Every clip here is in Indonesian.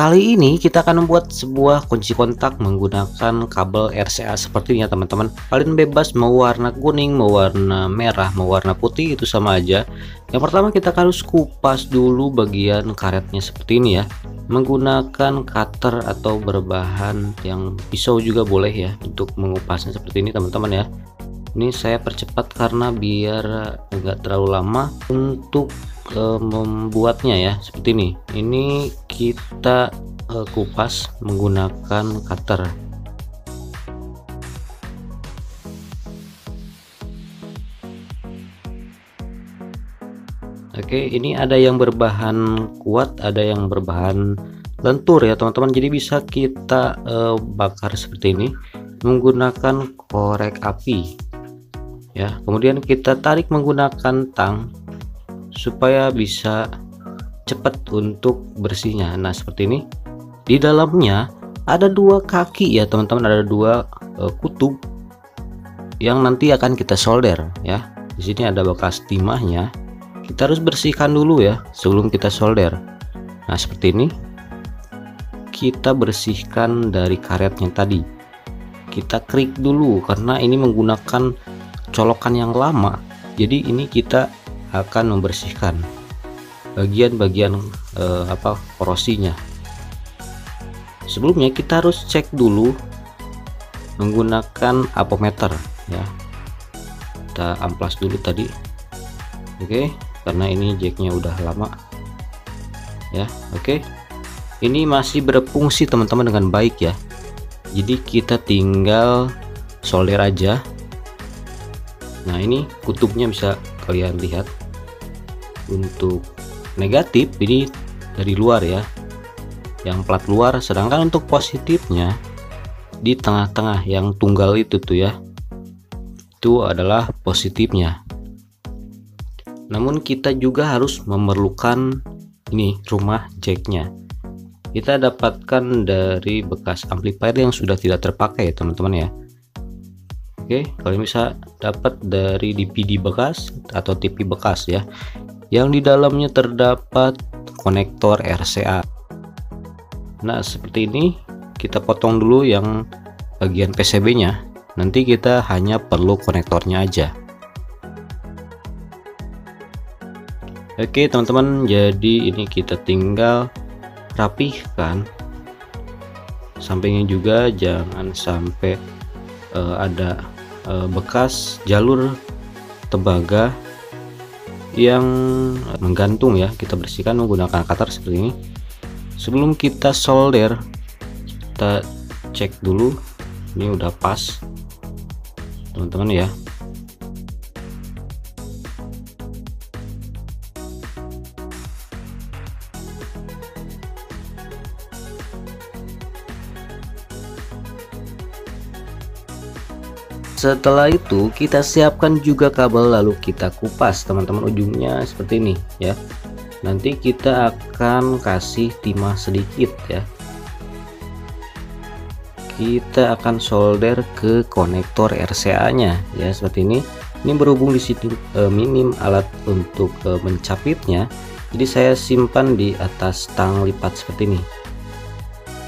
Kali ini kita akan membuat sebuah kunci kontak menggunakan kabel RCA seperti ini ya teman-teman. Kalian bebas mau warna kuning, mau warna merah, mau warna putih itu sama aja. Yang pertama kita harus kupas dulu bagian karetnya seperti ini ya. Menggunakan cutter atau berbahan yang pisau juga boleh ya untuk mengupasnya seperti ini teman-teman ya. Ini saya percepat karena biar enggak terlalu lama untuk uh, membuatnya ya seperti ini. Ini kita uh, kupas menggunakan cutter. Oke ini ada yang berbahan kuat ada yang berbahan lentur ya teman-teman. Jadi bisa kita uh, bakar seperti ini menggunakan korek api ya kemudian kita tarik menggunakan tang supaya bisa cepat untuk bersihnya. Nah seperti ini. Di dalamnya ada dua kaki ya teman-teman. Ada dua uh, kutub yang nanti akan kita solder ya. Di sini ada bekas timahnya. Kita harus bersihkan dulu ya sebelum kita solder. Nah seperti ini. Kita bersihkan dari karetnya tadi. Kita klik dulu karena ini menggunakan colokan yang lama. Jadi ini kita akan membersihkan bagian-bagian eh, apa korosinya sebelumnya kita harus cek dulu menggunakan apometer ya. Kita amplas dulu tadi. Oke karena ini jacknya udah lama ya. Oke ini masih berfungsi teman-teman dengan baik ya. Jadi kita tinggal solder aja nah ini kutubnya bisa kalian lihat. Untuk negatif ini dari luar ya. Yang plat luar sedangkan untuk positifnya di tengah-tengah yang tunggal itu tuh ya itu adalah positifnya. Namun kita juga harus memerlukan ini rumah jacknya. Kita dapatkan dari bekas amplifier yang sudah tidak terpakai teman-teman ya Oke, kalian bisa dapat dari DVD bekas atau TV bekas ya. Yang di dalamnya terdapat konektor RCA. Nah, seperti ini kita potong dulu yang bagian PCB-nya. Nanti kita hanya perlu konektornya aja. Oke, teman-teman, jadi ini kita tinggal rapihkan sampingnya juga jangan sampai uh, ada bekas jalur tembaga yang menggantung ya kita bersihkan menggunakan cutter seperti ini. Sebelum kita solder kita cek dulu ini udah pas teman-teman ya setelah itu kita siapkan juga kabel lalu kita kupas teman-teman ujungnya seperti ini ya. Nanti kita akan kasih timah sedikit ya. Kita akan solder ke konektor RCA nya ya seperti ini. Ini berhubung di sini e, minim alat untuk e, mencapitnya. Jadi saya simpan di atas tang lipat seperti ini.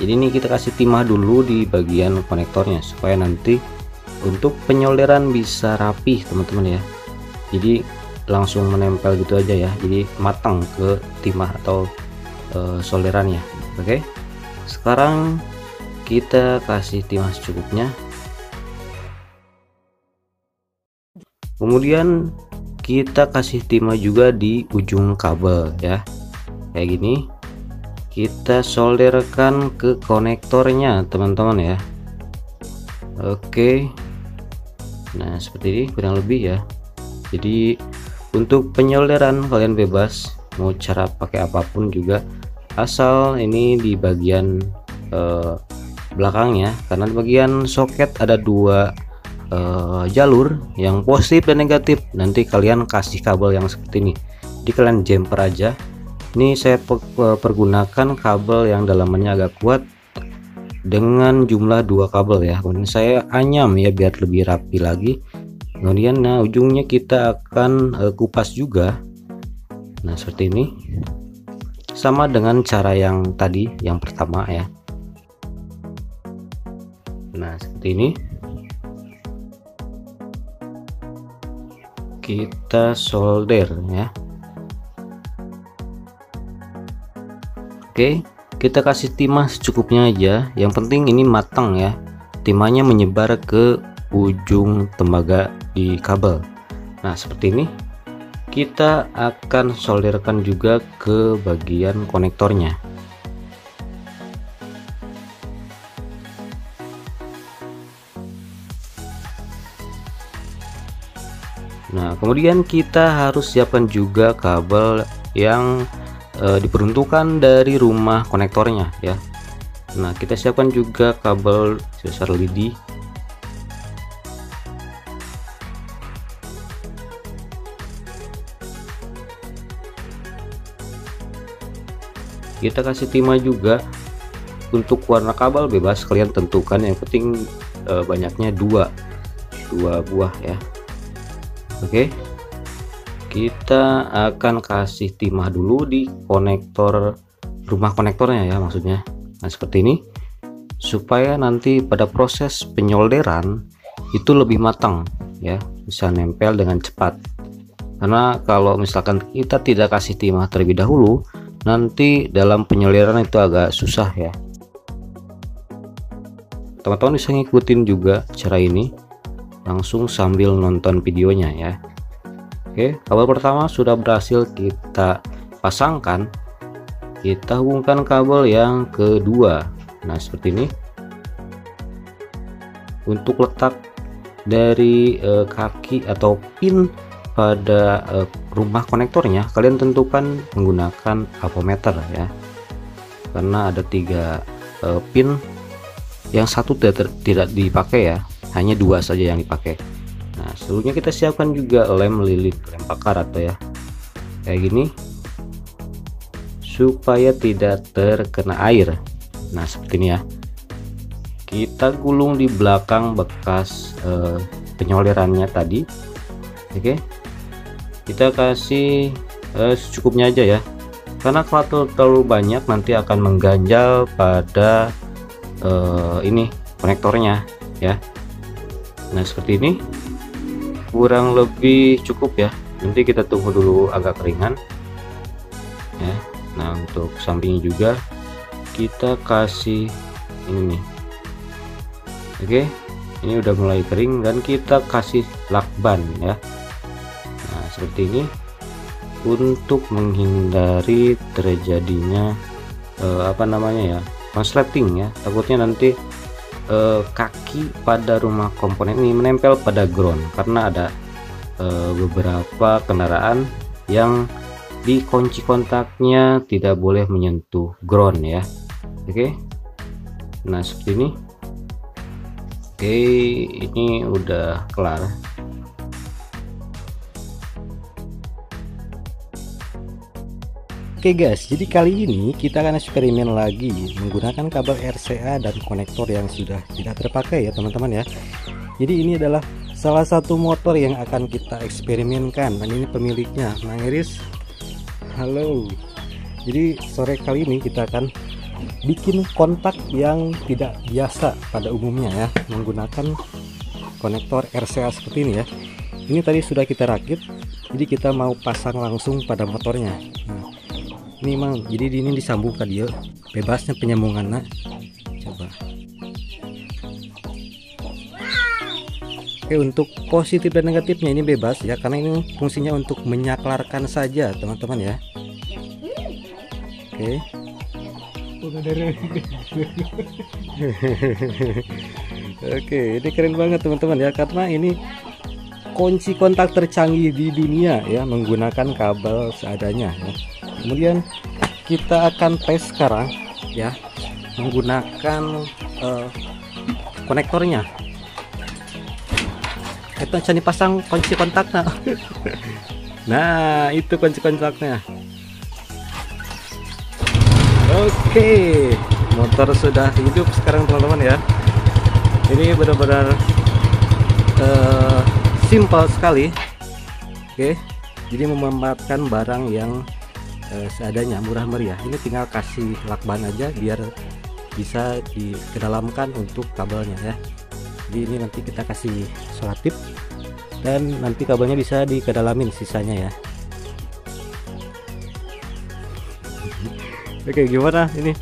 Jadi ini kita kasih timah dulu di bagian konektornya supaya nanti untuk penyolderan bisa rapih teman-teman ya. Jadi langsung menempel gitu aja ya. Jadi matang ke timah atau e, solderannya oke? Okay? sekarang kita kasih timah secukupnya. Kemudian kita kasih timah juga di ujung kabel ya. Kayak gini. Kita solderkan ke konektornya teman-teman ya. Oke nah seperti ini kurang lebih ya. Jadi untuk penyolderan kalian bebas mau cara pakai apa pun juga asal ini di bagian eh, belakangnya karena di bagian soket ada dua eh, jalur yang positif dan negatif. Nanti kalian kasih kabel yang seperti ini. Jadi kalian jumper aja. Ini saya pergunakan kabel yang dalamannya agak kuat dengan jumlah dua kabel ya. Kemudian saya anyam ya biar lebih rapi lagi. Kemudian nah ujungnya kita akan uh, kupas juga. Nah seperti ini. Sama dengan cara yang tadi yang pertama ya. Nah seperti ini. Kita solder ya. Oke kita kasih timah secukupnya aja. Yang penting ini matang ya. Timahnya menyebar ke ujung tembaga di kabel. Nah seperti ini. Kita akan solderkan juga ke bagian konektornya. Nah kemudian kita harus siapkan juga kabel yang e, diperuntukkan dari rumah konektornya ya. Nah kita siapkan juga kabel sebesar lidi kita kasih timah juga untuk warna kabel bebas. Kalian tentukan yang penting e, banyaknya dua dua buah ya. Oke kita akan kasih timah dulu di konektor rumah konektornya ya maksudnya. Nah seperti ini. Supaya nanti pada proses penyolderan itu lebih matang ya bisa nempel dengan cepat. Karena kalau misalkan kita tidak kasih timah terlebih dahulu nanti dalam penyolderan itu agak susah ya. Teman-teman bisa ngikutin juga cara ini langsung sambil nonton videonya ya Oke kabel pertama sudah berhasil kita pasangkan. Kita hubungkan kabel yang kedua. Nah seperti ini. Untuk letak dari e, kaki atau pin pada e, rumah konektornya kalian tentukan menggunakan avometer ya. Karena ada tiga e, pin yang satu tidak, tidak dipakai ya. Hanya dua saja yang dipakai nah seluruhnya kita siapkan juga lem lilin lem bakar atau ya. Kayak gini. Supaya tidak terkena air. Nah seperti ini ya. Kita gulung di belakang bekas eh, penyolderannya tadi. Oke. Kita kasih eh, secukupnya aja ya. Karena kalau terlalu banyak nanti akan mengganjal pada eh, ini konektornya ya. Nah seperti ini kurang lebih cukup ya. Nanti kita tunggu dulu agak keringan. Ya nah untuk sampingnya juga kita kasih ini nih. Oke ini udah mulai kering dan kita kasih lakban ya. Nah seperti ini. Untuk menghindari terjadinya eh, apa namanya ya konsleting ya. Takutnya nanti eh, kaki pada rumah komponen ini menempel pada ground karena ada eh, beberapa kendaraan yang di kunci kontaknya tidak boleh menyentuh ground ya. Oke. Nah seperti ini. Oke ini udah kelar Oke guys, jadi kali ini kita akan eksperimen lagi menggunakan kabel RCA dan konektor yang sudah tidak terpakai ya teman-teman ya. Jadi ini adalah salah satu motor yang akan kita eksperimenkan dan ini pemiliknya, Mang Iris. Halo. Jadi sore kali ini kita akan bikin kontak yang tidak biasa pada umumnya ya, menggunakan konektor RCA seperti ini ya. Ini tadi sudah kita rakit, jadi kita mau pasang langsung pada motornya. Nah, ini mang. Jadi ini disambung ke dia bebasnya penyambungan nak. Coba. Oke untuk positif dan negatifnya ini bebas ya. Karena ini fungsinya untuk menyaklarkan saja teman-teman ya. Oke. Oke ini keren banget teman-teman ya. Karena ini kunci kontak tercanggih di dunia ya menggunakan kabel seadanya ya kemudian kita akan tes sekarang ya menggunakan uh, konektornya. Itu bisa dipasang kunci kontaknya. Nah itu kunci kontaknya. Oke motor sudah hidup sekarang teman-teman ya. Ini benar-benar uh, simpel sekali. Oke jadi memanfaatkan barang yang eh, seadanya murah meriah. Ini tinggal kasih lakban aja biar bisa dikedalamkan untuk kabelnya ya. Jadi ini nanti kita kasih selotip dan nanti kabelnya bisa dikedalamin sisanya ya. Oke gimana ini?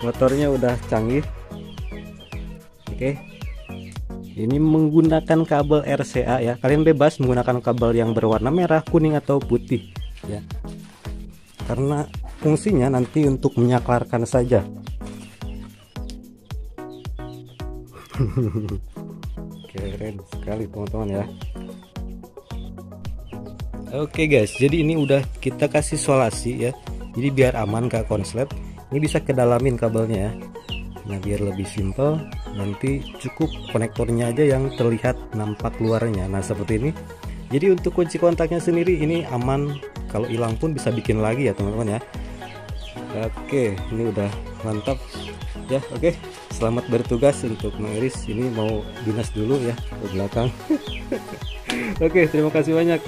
Motornya udah canggih. Oke. Ini menggunakan kabel RCA ya. Kalian bebas menggunakan kabel yang berwarna merah kuning atau putih ya karena fungsinya nanti untuk menyaklarkan saja keren sekali teman-teman ya Oke guys, jadi ini udah kita kasih solasi ya. Jadi biar aman kak konslet, ini bisa kedalamin kabelnya ya. Nah biar lebih simple, nanti cukup konektornya aja yang terlihat nampak luarnya. Nah seperti ini. Jadi untuk kunci kontaknya sendiri ini aman. Kalau hilang pun bisa bikin lagi ya teman-teman ya. Oke, ini udah mantap ya. Oke, selamat bertugas untuk mengiris. Ini mau dinas dulu ya ke belakang. Oke, terima kasih banyak.